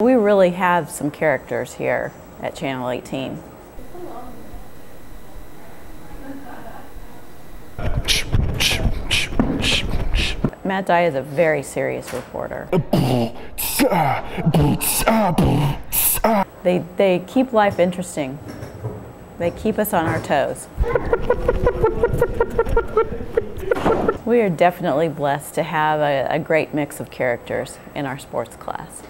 We really have some characters here at Channel 18. Matt Dye is a very serious reporter. They, they keep life interesting. They keep us on our toes. We are definitely blessed to have a, a great mix of characters in our sports class.